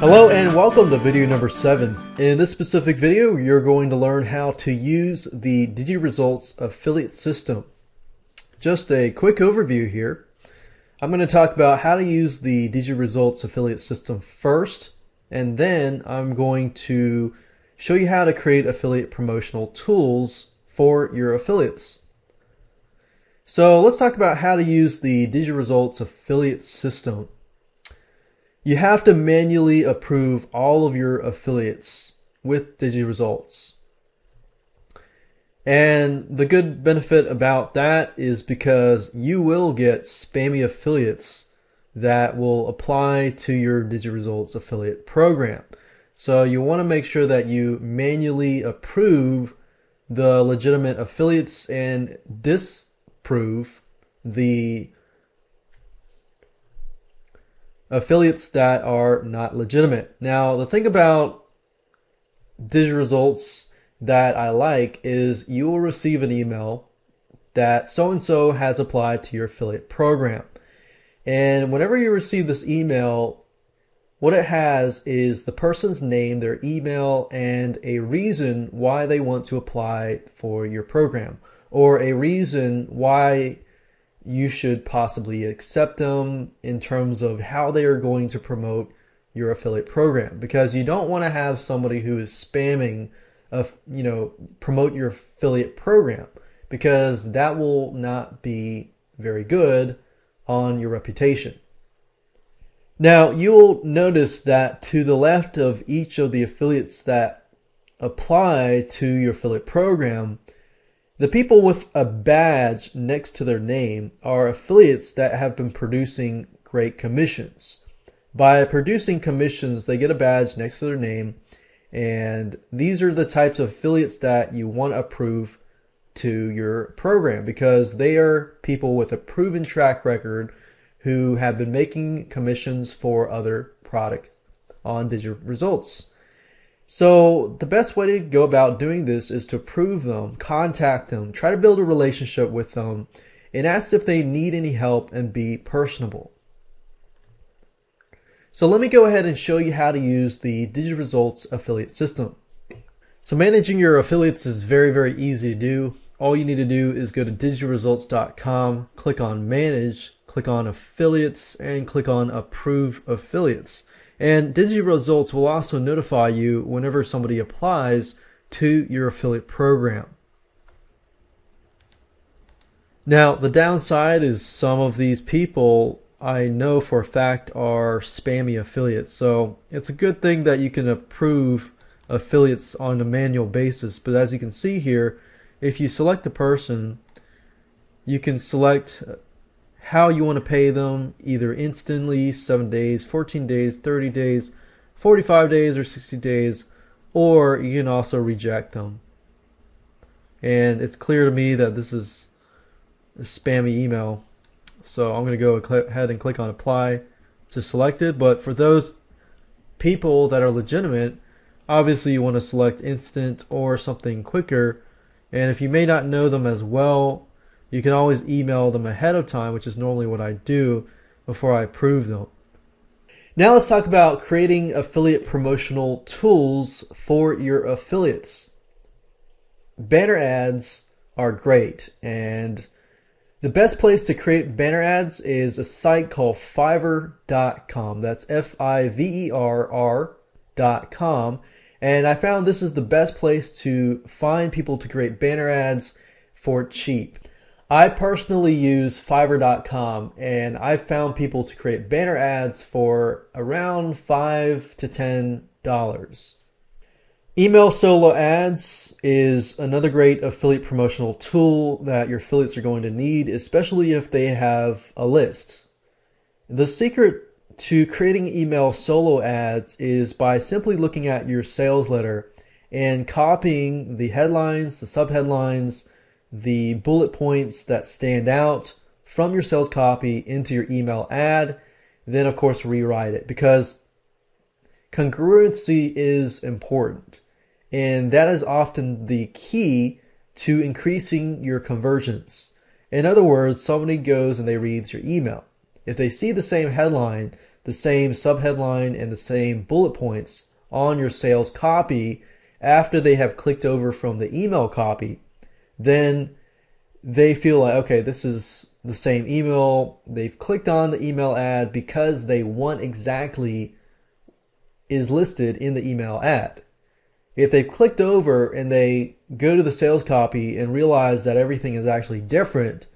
Hello and welcome to video number 7. In this specific video, you're going to learn how to use the DigiResults affiliate system. Just a quick overview here. I'm going to talk about how to use the DigiResults affiliate system first, and then I'm going to show you how to create affiliate promotional tools for your affiliates. So let's talk about how to use the DigiResults affiliate system. You have to manually approve all of your affiliates with DigiResults. And the good benefit about that is because you will get spammy affiliates that will apply to your DigiResults affiliate program. So you want to make sure that you manually approve the legitimate affiliates and disprove the affiliates that are not legitimate. Now, the thing about DigiResults that I like is you will receive an email that so and so has applied to your affiliate program. And whenever you receive this email, what it has is the person's name, their email, and a reason why they want to apply for your program, or a reason why you should possibly accept them in terms of how they are going to promote your affiliate program because you don't want to have somebody who is spamming a, you know promote your affiliate program because that will not be very good on your reputation. Now, you'll notice that to the left of each of the affiliates that apply to your affiliate program, the people with a badge next to their name are affiliates that have been producing great commissions. By producing commissions, they get a badge next to their name, and these are the types of affiliates that you want to approve to your program because they are people with a proven track record who have been making commissions for other products on DigiResults. So the best way to go about doing this is to prove them, contact them, try to build a relationship with them, and ask if they need any help and be personable. So let me go ahead and show you how to use the DigiResults affiliate system. So managing your affiliates is very, very easy to do. All you need to do is go to digiresults.com, click on manage, click on affiliates, and click on approve affiliates. And DigiResults will also notify you whenever somebody applies to your affiliate program. Now, the downside is some of these people I know for a fact are spammy affiliates. So it's a good thing that you can approve affiliates on a manual basis. But as you can see here, if you select a person, you can select how you want to pay them, either instantly, 7 days, 14 days, 30 days, 45 days, or 60 days, or you can also reject them. And it's clear to me that this is a spammy email. So I'm going to go ahead and click on apply to select it. But for those people that are legitimate, obviously you want to select instant or something quicker. And if you may not know them as well, you can always email them ahead of time, which is normally what I do before I approve them. Now let's talk about creating affiliate promotional tools for your affiliates. Banner ads are great and the best place to create banner ads is a site called fiverr.com. That's F I V E R R.com. And I found this is the best place to find people to create banner ads for cheap. I personally use Fiverr.com and I've found people to create banner ads for around five to ten dollars. Email solo ads is another great affiliate promotional tool that your affiliates are going to need, especially if they have a list. The secret to creating email solo ads is by simply looking at your sales letter and copying the headlines, the subheadlines, the bullet points that stand out from your sales copy into your email ad. Then, of course, rewrite it because congruency is important. And that is often the key to increasing your conversions. In other words, somebody goes and they reads your email. If they see the same headline, the same subheadline and the same bullet points on your sales copy after they have clicked over from the email copy, then they feel like, okay, this is the same email. They've clicked on the email ad because they want exactly is listed in the email ad. If they've clicked over and they go to the sales copy and realize that everything is actually different,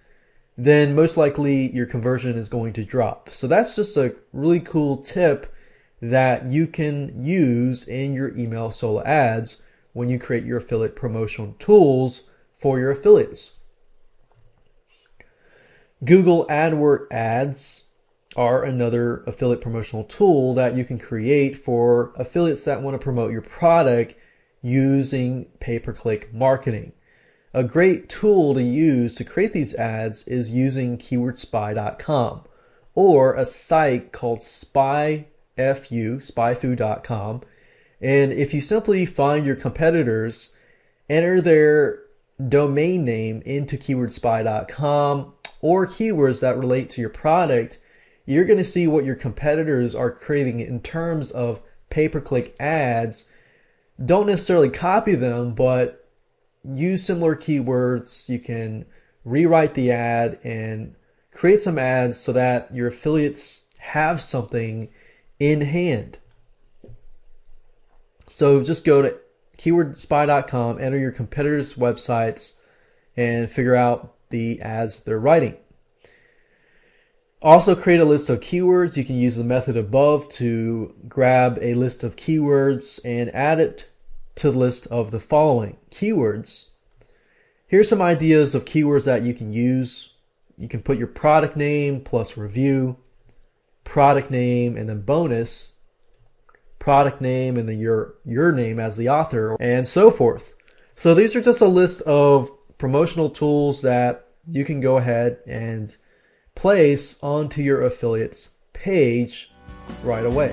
then most likely your conversion is going to drop. So that's just a really cool tip that you can use in your email solo ads when you create your affiliate promotional tools for your affiliates. Google AdWord ads are another affiliate promotional tool that you can create for affiliates that want to promote your product using pay per click marketing. A great tool to use to create these ads is using keywordspy.com or a site called spyfu, spyfu.com. And if you simply find your competitors, enter their domain name into keywordspy.com or keywords that relate to your product, you're going to see what your competitors are creating in terms of pay per click ads. Don't necessarily copy them, but use similar keywords. You can rewrite the ad and create some ads so that your affiliates have something in hand. So just go to keywordspy.com, enter your competitors' websites, and figure out the ads they're writing. Also, create a list of keywords. You can use the method above to grab a list of keywords and add it to the list of the following keywords. Here's some ideas of keywords that you can use. You can put your product name plus review, product name, and then bonus, product name, and then your, your name as the author, and so forth. So these are just a list of promotional tools that you can go ahead and place onto your affiliates page right away.